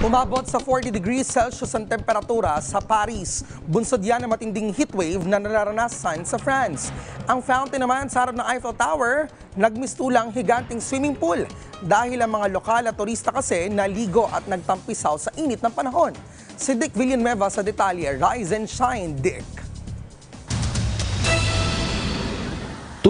Umabot sa 40 degrees Celsius ang temperatura sa Paris. Bunsod yan ng matinding heatwave na nararanasan sa France. Ang fountain naman sa harap ng Eiffel Tower, nagmistulang higanting swimming pool dahil ang mga lokal at turista kasi naligo at nagtampisaw sa init ng panahon. Si Dick Villanueva sa detalye. Rise and shine, Dick.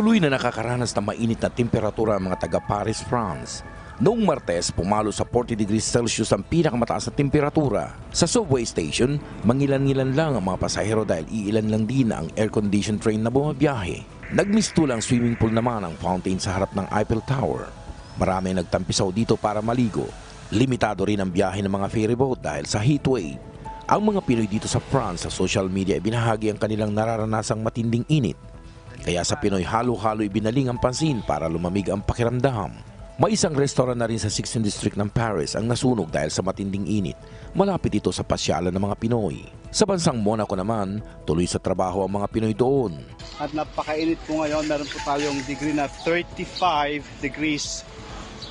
Tuloy na nakakaranas ng mainit na temperatura ang mga taga Paris, France. Noong Martes, pumalo sa 40 degrees Celsius ang pinakamataas na temperatura. Sa subway station, mangilan-ngilan lang ang mga pasahero dahil iilan lang din ang air-conditioned train na bumabiyahe. Nagmistulang swimming pool naman ang fountain sa harap ng Eiffel Tower. Marami nagtampisaw dito para maligo. Limitado rin ang biyahe ng mga ferryboat dahil sa heatwave. Ang mga Pinoy dito sa France sa social media ay binahagi ang kanilang nararanasang matinding init. Kaya sa Pinoy halo-halo ibinaling ang pansin para lumamig ang pakiramdam. May isang restaurant na rin sa 16th District ng Paris ang nasunog dahil sa matinding init. Malapit ito sa pasyalan ng mga Pinoy. Sa bansang Monaco naman, tuloy sa trabaho ang mga Pinoy doon. At napakainit po ngayon, meron po tayong degree na 35 degrees.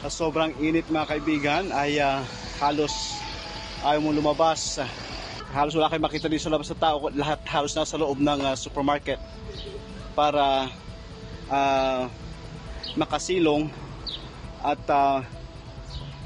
Sa sobrang init mga kaibigan ay ah, halos ayaw mo lumabas. Halos wala kayong makita dito sa labas ng tao. Lahat halos nasa loob ng ah, supermarket para ah, makasilong at ah,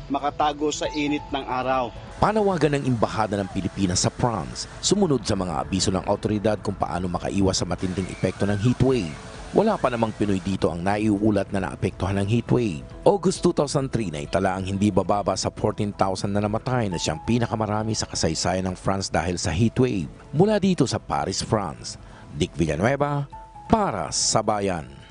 makatago sa init ng araw. Panawagan ng Imbahada ng Pilipinas sa France, sumunod sa mga abiso ng autoridad kung paano makaiwas sa matinding epekto ng heatwave. Wala pa namang Pinoy dito ang naiuulat na naapektuhan ng heatwave. August 2003 na itala ang hindi bababa sa 14,000 na namatay na siyang pinakamarami sa kasaysayan ng France dahil sa heatwave. Mula dito sa Paris, France, Dick Villanueva, para sa Bayan.